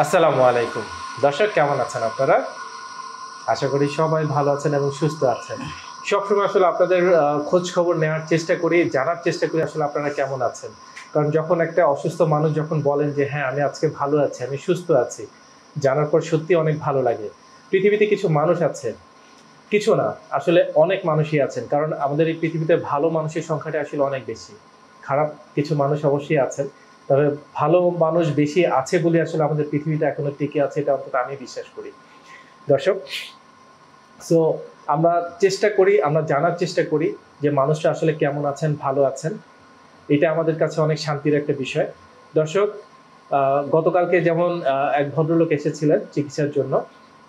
আসসালামু আলাইকুম। দর্শক, কেমন আছেন আপনারা? আশা করি সবাই ভালো আছেন এবং সুস্থ আছেন। সবসময় আসলে আপনাদের খোঁজ খবর নেওয়ার চেষ্টা করি, জানার চেষ্টা করি আসলে আপনারা কেমন আছেন। কারণ যখন একটা অসুস্থ মানুষ যখন বলেন যে হ্যাঁ আমি আজকে ভালো আছি, আমি সুস্থ আছি, জানার পর সত্যি অনেক ভালো লাগে। পৃথিবীতে কিছু মানুষ আছে, কিছু না, আসলে অনেক মানুষই আছেন। কারণ আমাদের এই পৃথিবীতে ভালো মানুষের সংখ্যাটা আসলে অনেক বেশি। খারাপ কিছু মানুষ অবশ্যই আছেন। তবে ভালো মানুষ বেশি আছে বলে আসলে আমাদের পৃথিবীটা এখনও টিকে আছে, এটা অন্তত আমি বিশ্বাস করি। দর্শক সো আমরা চেষ্টা করি, আমরা জানার চেষ্টা করি যে মানুষটা আসলে কেমন আছেন, ভালো আছেন। এটা আমাদের কাছে অনেক শান্তির একটা বিষয়। দর্শক গতকালকে যেমন এক ভদ্রলোক এসেছিলেন চিকিৎসার জন্য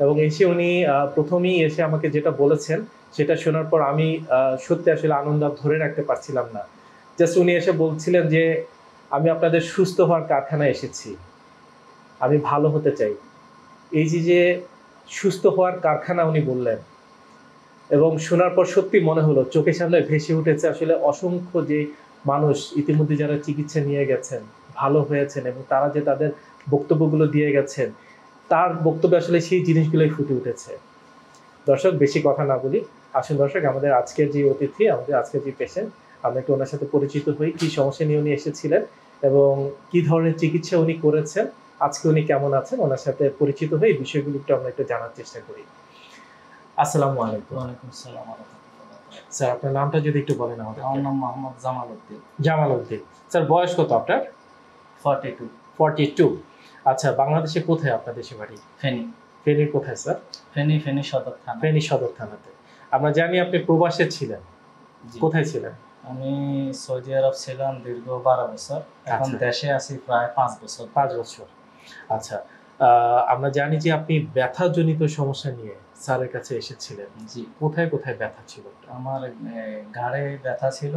এবং এসে উনি প্রথমেই এসে আমাকে যেটা বলেছেন সেটা শোনার পর আমি সত্যি আসলে আনন্দ ধরে রাখতে পারছিলাম না। জাস্ট উনি এসে বলছিলেন যে আমি আপনাদের সুস্থ হওয়ার কারখানায় এসেছি। আমি ভালো হতে চাই। এই যে যে সুস্থ হওয়ার কারখানা উনি বললেন এবং শোনার পর সত্যি মনে হলো, চোখের সামনে ভেসে উঠেছে আসলে অসংখ্য যে মানুষ ইতিমধ্যে যারা চিকিৎসা নিয়ে গেছেন, ভালো হয়েছেন এবং তারা যে তাদের বক্তব্যগুলো দিয়ে গেছেন, তার বক্তব্যে আসলে সেই জিনিসগুলোই ফুটে উঠেছে। দর্শক, বেশি কথা না বলি। আসুন দর্শক, আমাদের আজকের যে অতিথি, আমাদের আজকের যে পেশেন্ট আমরা একটু ওনার সাথে পরিচিত হই কি সমস্যা নিয়ে উনি এসেছিলেন এবং কি ধরনের চিকিৎসা উনি করেছেন আজকে উনি কেমন আছেন ওনার সাথে পরিচিত হয়ে এই বিষয়গুলো একটু আমরা একটু জানার চেষ্টা করি। আসসালামু আলাইকুম। ওয়ালাইকুম আসসালাম স্যার আপনার নামটা যদি একটু বলেন আমাদের। আমার নাম মোহাম্মদ জামাল উদ্দিন। জামাল উদ্দিন। স্যার বয়স কত আপনার? Forty two. Forty two. আচ্ছা বাংলাদেশে কোথায় আপনার দেশে বাড়ি? ফেনী। ফেনীর কোথায় স্যার? ফেনী ফেনী সদর থানা। ফেনী সদর থানাতে। আমরা জানি আপনি প্রবাসে ছিলেন। কোথায় ছিলেন? আমি সৌদি আরব ছিলাম দীর্ঘ বারো বছর। এখন আচ্ছা। দেশে আছি প্রায় পাঁচ বছর। পাঁচ বছর। আচ্ছা আমরা জানি যে আপনি ব্যথাজনিত সমস্যা নিয়ে স্যারের কাছে এসেছিলেন। জি। কোথায় কোথায় ব্যথা ছিল? আমার ঘাড়ে ব্যথা ছিল।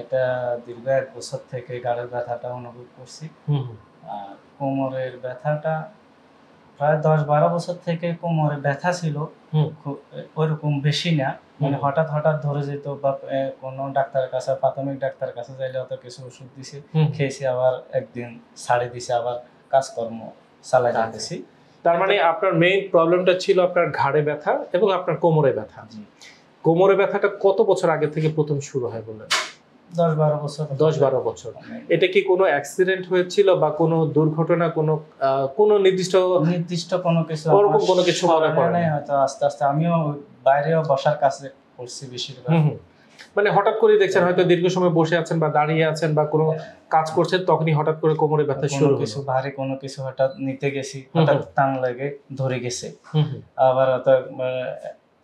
এটা দীর্ঘ এক বছর থেকে ঘাড়ের ব্যথাটা অনুভব করছি। আর কোমরের ব্যথাটা প্রায় দশ বারো বছর থেকে কোমরে ব্যথা ছিল। ওইরকম বেশি না। মানে হঠাৎ হঠাৎ ধরে যেত বা কোনো ডাক্তারের কাছে প্রাথমিক ডাক্তারের কাছে যাইলে হয়তো কিছু ওষুধ দিছে। খেয়েছি আবার একদিন ছাড়ে দিছে আবার কাজকর্ম চালাই। যাতেছি তার মানে আপনার মেইন প্রবলেমটা ছিল আপনার ঘাড়ে ব্যথা এবং আপনার কোমরে ব্যথা। কোমরে ব্যথাটা কত বছর আগে থেকে প্রথম শুরু হয় বললেন? দশ বারো বছর। দশ বারো বছর। এটা কি কোনো অ্যাক্সিডেন্ট হয়েছিল বা কোনো দুর্ঘটনা কোনো কোনো নির্দিষ্ট নির্দিষ্ট কোনো কিছু ওরকম কোনো কিছু মনে পড়ে না? হয়তো আস্তে আস্তে। আমিও বাইরেও বসার কাছে করছি বেশিরভাগ। মানে হঠাৎ করে দেখছেন হয়তো দীর্ঘ সময় বসে আছেন বা দাঁড়িয়ে আছেন বা কোনো কাজ করছেন তখনই হঠাৎ করে কোমরে ব্যথা শুরু কিছু ভারী কোনো কিছু হঠাৎ নিতে গেছি হঠাৎ টান লাগে ধরে গেছে। আবার হয়তো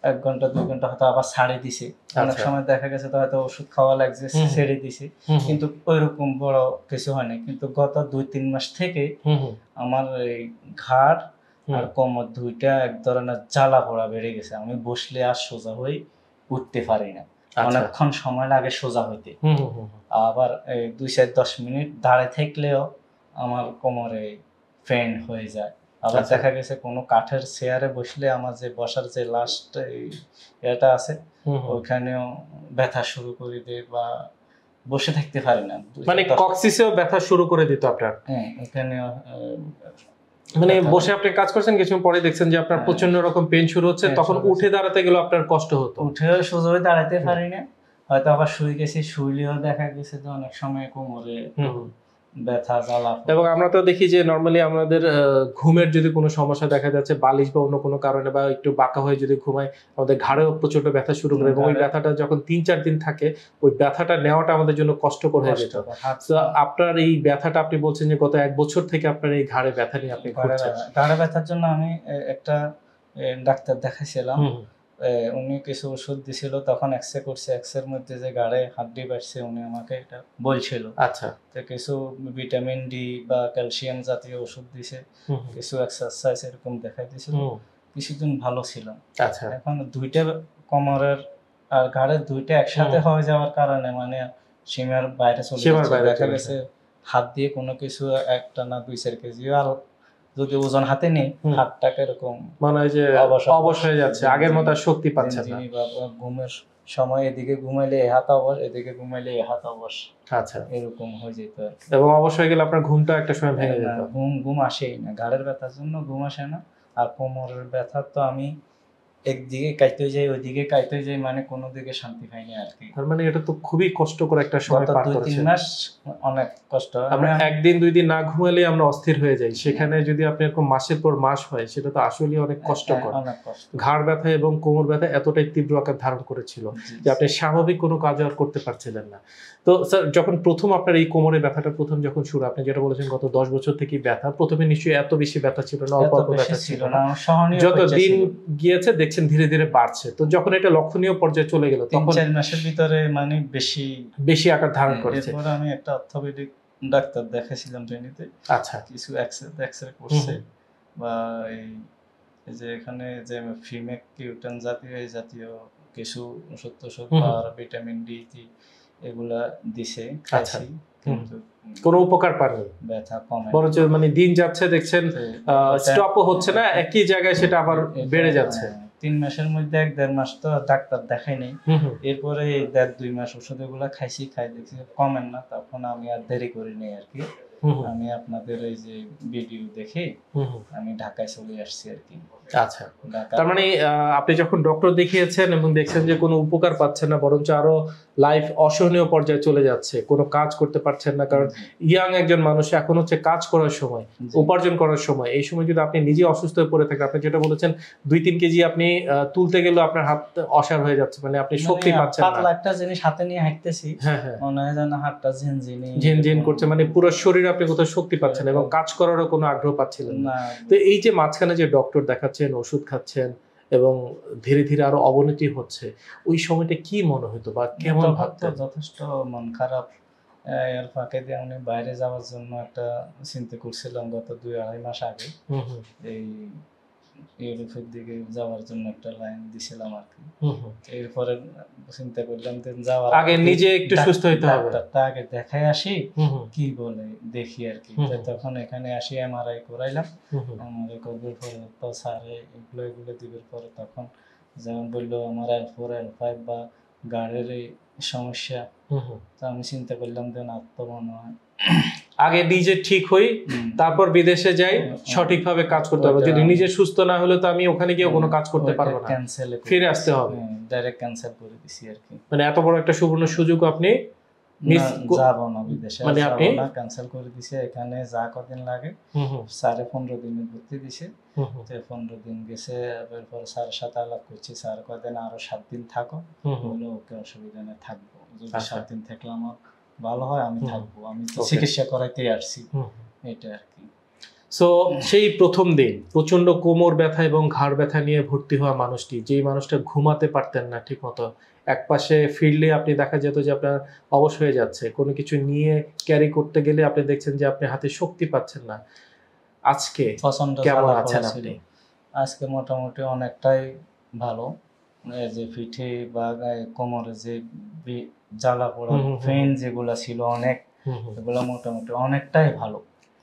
এক ঘণ্টা দুই ঘণ্টা হয়তো আবার ছাড়ে দিছে অনেক আচ্ছা। সময় দেখা গেছে তো হয়তো ওষুধ খাওয়া লাগছে। ছেড়ে দিছে। কিন্তু ওইরকম বড় কিছু হয়নি কিন্তু গত দুই তিন মাস থেকে। আমার এই ঘাড় হুম। আর কোমর দুইটা এক ধরনের জ্বালা পোড়া বেড়ে গেছে আমি বসলে আর সোজা হয়ে উঠতে পারি না আচ্ছা। অনেকক্ষণ সময় লাগে সোজা হইতে। আবার দুই চার দশ মিনিট দাঁড়ায় থাকলেও আমার কোমরে পেন হয়ে যায় আবার আচ্ছা। দেখা গেছে কোনো কাঠের চেয়ারে বসলে আমার যে বসার যে লাস্ট এটা আছে হুম। ব্যথা শুরু করে দেয় বা বসে থাকতে পারি না মানে কক্সিসেও ব্যথা শুরু করে দিত আপনার হ্যাঁ ওখানেও মানে বসে আপনি কাজ করছেন কিছু পরে দেখছেন যে আপনার হ্যাঁ। প্রচণ্ড রকম পেন শুরু হচ্ছে হ্যাঁ, তখন উঠে দাঁড়াতে গেলে আপনার কষ্ট হতো উঠে সোজা হয়ে দাঁড়াতে পারি না হয়তো আবার শুয়ে গেছি শুইলেও দেখা গেছে যে অনেক সময় কোমরে। ব্যথা জ্বালা এবং আমরা তো দেখি যে নর্মালি আমাদের ঘুমের যদি কোনো সমস্যা দেখা যাচ্ছে বালিশ বা অন্য কোনো কারণে বা একটু বাঁকা হয়ে যদি ঘুমাই আমাদের ঘাড়েও প্রচণ্ড ব্যথা শুরু করে এবং ওই ব্যথাটা যখন তিন চার দিন থাকে ওই ব্যথাটা নেওয়াটা আমাদের জন্য কষ্টকর হয়ে যেত। আপনার এই ব্যথাটা আপনি বলছেন যে গত এক বছর থেকে আপনার এই ঘাড়ে ব্যথা নিয়ে আপনি ঘাড়ে ব্যথার জন্য আমি একটা ডাক্তার দেখাইছিলাম। উনি কিছু ওষুধ দিছিল তখন এক্সরে করছে এক্সের মধ্যে যে ঘাড়ে হাড্ডি বাড়ছে উনি আমাকে এটা বলছিল। আচ্ছা। তো কিছু ভিটামিন ডি বা ক্যালসিয়াম জাতীয় ওষুধ দিছে। কিছু এক্সারসাইজ এরকম দেখাই দিছিল। কিছুদিন ভালো ছিল আচ্ছা। এখন দুইটা কোমরের আর ঘাড়ের দুইটা একসাথে হয়ে যাওয়ার কারণে মানে সীমার বাইরে চলে দেখা গেছে হাত দিয়ে কোনো কিছু একটা না দুই চার কেজি আর যদি ওজন হাতে নেই হাতটাকে এরকম মানে যে অবশ- অবশ হয়ে যাচ্ছে আগের মতো আর শক্তি পাচ্ছে না। ঘুমের সময় এদিকে ঘুমাইলে এ হাত অবস এদিকে ঘুমাইলে এ হাত অবস আচ্ছা। এরকম হয়ে যেত এবং অবশ্যই হয়ে গেলে আপনার ঘুমটা একটা সময় ভেঙে যেত। ঘুম ঘুম আসেই না। ঘাড়ের ব্যথার জন্য ঘুম আসে না। আর কোমরের ব্যথা তো আমি একদিকে কাইতে যাই ওইদিকে কাইতে যাই মানে কোনো দিকে শান্তি পাইনি আর কি। তার মানে এটা তো খুবই কষ্টকর একটা সময় পার দুই তিন মাস অনেক কষ্ট। আমরা একদিন দুই দিন না ঘুমালে আমরা অস্থির হয়ে যাই। সেখানে যদি আপনি এরকম মাসের পর মাস হয় সেটা তো আসলে অনেক কষ্টকর। অনেক কষ্ট। ঘাড় ব্যথা এবং কোমর ব্যথা এতটাই তীব্র আকার ধারণ করেছিল যে আপনি স্বাভাবিক কোনো কাজ আর করতে পারছিলেন না। তো স্যার যখন প্রথম আপনার এই কোমরের ব্যথাটা প্রথম যখন শুরু আপনি যেটা বলেছেন গত দশ বছর থেকে ব্যথা প্রথমে নিশ্চয়ই এত বেশি ব্যথা ছিল না অল্প অল্প ব্যথা ছিল না যত দিন। গিয়েছে দেখছেন ধীরে ধীরে বাড়ছে। তো যখন এটা লক্ষণীয় পর্যায়ে চলে গেল তখন চার মাসের ভিতরে মানে বেশি বেশি আকার ধারণ করেছে। এরপরে আমি একটা অর্থোপেডিক ডাক্তার দেখাইছিলাম ট্রেনিতে। আচ্ছা। কিছু এক্সরে এক্সরে করছে। বা এই যে এখানে যে ফিমেক কিউটেন জাতীয় এই জাতীয় কিছু ওষুধ টষুধ হুম। আর ভিটামিন ডি টি এগুলা দিছে আচ্ছা। খাইছি। কিন্তু কোনো উপকার পাননি? ব্যথা কমে। বরঞ্চ মানে দিন যাচ্ছে দেখছেন স্টপও হচ্ছে না একই জায়গায় সেটা আবার বেড়ে যাচ্ছে। হ্যাঁ, তিন মাসের মধ্যে এক দেড় মাস তো ডাক্তার দেখাই নেই। এরপরে দেড় দুই মাস ওষুধ এগুলা খাইছি খাই দেখছি কমেন না তখন আমি আর দেরি করি নাই আর কি। আমি আপনাদের এই যে ভিডিও দেখে। আমি ঢাকায় চলে আসছি আর কি। আচ্ছা। তার মানে আপনি যখন ডক্টর দেখিয়েছেন এবং দেখছেন যে কোনো উপকার পাচ্ছেন না বরঞ্চ আরও লাইফ অসহনীয় পর্যায়ে চলে যাচ্ছে কোনো কাজ করতে পারছেন না কারণ ইয়াং একজন মানুষ এখন হচ্ছে কাজ করার সময় উপার্জন করার সময়। এই সময় যদি আপনি নিজে অসুস্থ হয়ে পড়ে থাকেন আপনি যেটা বলেছেন দুই তিন কেজি আপনি তুলতে গেলেও আপনার হাত অসার হয়ে যাচ্ছে মানে আপনি শক্তি মানে পাচ্ছেন পাতলা না একটা জিনিস হাতে নিয়ে হাঁটতেছি হ্যাঁ হ্যাঁ। মনে হয় যেন হাতটা ঝিনঝিনি। ঝিনঝিন করছে মানে পুরো শরীরে আপনি কোথাও শক্তি পাচ্ছেন এবং কাজ করারও কোনো আগ্রহ পাচ্ছিলেন না। তো এই যে মাঝখানে যে ডক্টর দেখাচ্ছেন ওষুধ খাচ্ছেন এবং ধীরে ধীরে আরও অবনতি হচ্ছে ওই সময়টা কি মনে হতো বা কেমন ভাবতো ভাবতেন? যথেষ্ট মন খারাপ। এর ফাঁকে দিয়ে আমি বাইরে যাওয়ার জন্য একটা চিন্তা করছিলাম গত দুই আড়াই মাস আগে। এই ইউরোপের দিকে যাওয়ার জন্য একটা লাইন দিছিলাম আর কি। এরপরে চিন্তা করলাম যে যাওয়ার আগে নিজে একটু সুস্থ হইতে হবে। ডাক্তারটা আগে দেখাই আসি কি বলে দেখি আর কি। তখন এখানে আসি এমআরআই করাইলাম। এমআরআই করবার পরে তো স্যারে এগুলো এগুলো দিবার পরে তখন যেমন বলল আমার এল ফোর এল ফাইভ বা গাড়ির সমস্যা। তো আমি চিন্তা করলাম যে না তো মনে হয় আগে নিজে ঠিক হই তারপর বিদেশে যাই হুম, সঠিকভাবে কাজ করতে হবে যদি নিজে সুস্থ না হলে তো আমি ওখানে গিয়ে কোনো কাজ করতে পারব না। ফিরে আসতে হবে। ডাইরেক্ট ক্যান্সেল করে দিছি আর কি। মানে এত বড় একটা সুবর্ণ সুযোগ আপনি যাব না বিদেশে মানে আপনি- ক্যান্সেল করে দিছে। এখানে যা কদিন লাগে সাড়ে পনেরো ভর্তি দিছে। পনেরো দিন গেছে এরপর স্যারের সাথে আলাপ করছি স্যার কদিন আরও সাত দিন থাকো। বলে ওকে অসুবিধা নেই থাকব। যদি আচ্ছা। সাত দিন থাকলে আমার ভালো হয় আমি থাকব। আমি তো চিকিৎসা করাইতে আসছি। এটা আর কি। সো সেই প্রথম দিন প্রচণ্ড কোমর ব্যথা এবং ঘাড় ব্যথা নিয়ে ভর্তি হওয়া মানুষটি যেই মানুষটা ঘুমাতে পারতেন না ঠিক মতো এক পাশে ফিরলে আপনি দেখা যেত যে আপনার অবশ হয়ে যাচ্ছে। কোনো কিছু নিয়ে ক্যারি করতে গেলে আপনি দেখছেন যে আপনি হাতে শক্তি পাচ্ছেন না। আজকে কেমন আছেন আপনি? আজকে মোটামুটি অনেকটাই ভালো। যে পিঠে বা গায়ে কোমরে যে জ্বালা পোড়া ফ্যান। যেগুলা ছিল অনেক। এগুলো মোটামুটি অনেকটাই ভালো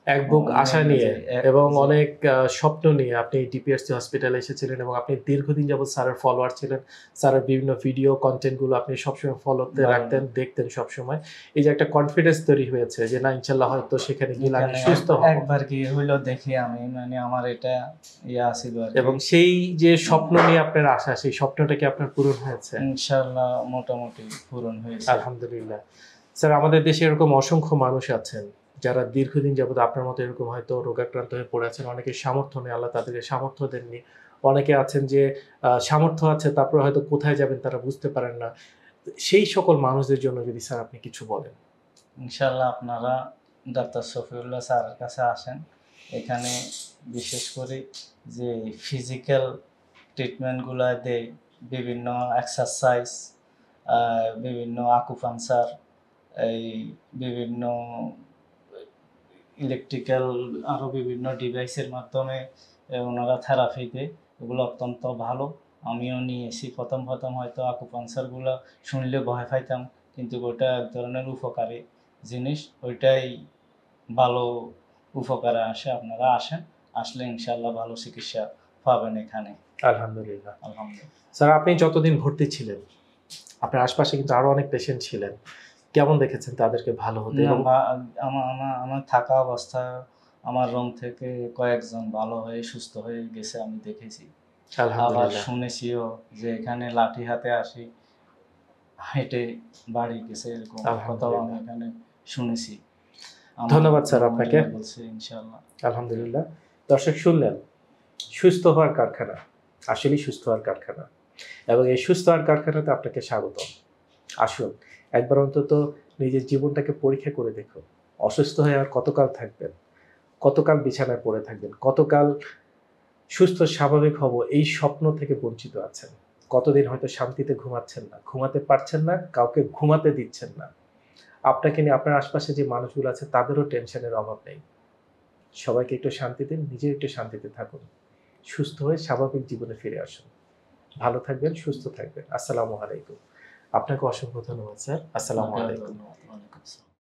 এক বুক আশা নিয়ে এবং অনেক স্বপ্ন নিয়ে আপনি ডিপিএসসি হসপিটালে এসেছিলেন এবং আপনি দীর্ঘদিন যাবত স্যারের ফলোয়ার ছিলেন। স্যারের বিভিন্ন ভিডিও কন্টেন্টগুলো আপনি সবসময় ফলোতে। রাখতেন দেখতেন সবসময়। এই যে একটা কনফিডেন্স তৈরি হয়েছে যে না ইনশাল্লাহ হয়তো সেখানে গেলে আমি সুস্থ হব। একবার গিয়ে হইল দেখি আমি মানে আমার এটা ইয়া ছিল এবং সেই যে স্বপ্ন নিয়ে আপনার আশা সেই স্বপ্নটা কি আপনার পূরণ হয়েছে? ইনশাল্লাহ মোটামুটি পূরণ হয়েছে। আলহামদুলিল্লাহ। স্যার আমাদের দেশে এরকম অসংখ্য মানুষ আছেন। যারা দীর্ঘদিন যাবত আপনার মতো এরকম হয়তো রোগাক্রান্ত হয়ে পড়ে আছেন, অনেকে সামর্থ্য নেই, আল্লাহ তাদেরকে সামর্থ্য দেননি। অনেকে আছেন যে সামর্থ্য আছে, তারপর হয়তো কোথায় যাবেন তারা বুঝতে পারেন না। সেই সকল মানুষদের জন্য যদি স্যার আপনি কিছু বলেন। ইনশাল্লাহ আপনারা ডাক্তার শফিউল্লাহ স্যারের কাছে আসেন। এখানে বিশেষ করে যে ফিজিক্যাল ট্রিটমেন্টগুলো দেয়, বিভিন্ন এক্সারসাইজ বিভিন্ন আকুপাংচার এই বিভিন্ন ইলেকট্রিক্যাল আরও বিভিন্ন ডিভাইসের মাধ্যমে ওনারা থেরাপি দেয়। এগুলো অত্যন্ত ভালো। আমিও নিয়েছি প্রথম প্রথম হয়তো আকুপাংচারগুলো শুনলে ভয় পাইতাম কিন্তু ওটা এক ধরনের উপকারী জিনিস। ওইটাই ভালো উপকারে আসে। আপনারা আসেন আসলে ইনশাল্লাহ ভালো চিকিৎসা পাবেন এখানে। আলহামদুলিল্লাহ। আলহামদুলিল্লাহ। স্যার আপনি যতদিন ভর্তি ছিলেন আপনার আশপাশে কিন্তু আরও অনেক পেশেন্ট ছিলেন। কেমন দেখেছেন তাদেরকে ভালো হতে? আমার আমার আমার থাকা অবস্থা আমার রুম থেকে কয়েকজন ভালো হয়ে সুস্থ হয়ে গেছে আমি দেখেছি। আবার শুনেছিও যে এখানে লাঠি হাতে আসি হেঁটে বাড়ি গেছে এরকম কথাও আমি এখানে শুনেছি। ধন্যবাদ স্যার আপনাকে। বলছে ইনশাল্লাহ আলহামদুলিল্লাহ। দর্শক শুনলেন সুস্থ হওয়ার কারখানা আসলেই সুস্থ হওয়ার কারখানা। এবং এই সুস্থ হওয়ার কারখানাতে আপনাকে স্বাগত আসুন একবার অন্তত নিজের জীবনটাকে পরীক্ষা করে দেখুন অসুস্থ হয়ে আর কতকাল থাকবেন? কতকাল বিছানায় পড়ে থাকবেন? কতকাল সুস্থ, স্বাভাবিক হব এই স্বপ্ন থেকে বঞ্চিত আছেন। কতদিন হয়তো শান্তিতে ঘুমাচ্ছেন না। ঘুমাতে পারছেন না, কাউকে ঘুমাতে দিচ্ছেন না। আপনাকে নিয়ে, আপনার আশপাশে যে মানুষগুলো আছে, তাদেরও টেনশনের অভাব নেই। সবাইকে একটু শান্তি দিন নিজে একটু শান্তিতে থাকুন। সুস্থ হয়ে স্বাভাবিক জীবনে ফিরে আসুন। ভালো থাকবেন, সুস্থ থাকবেন। আসসালামু আলাইকুম। আপনাকে অসংখ্য ধন্যবাদ স্যার। আসসালামু আলাইকুম।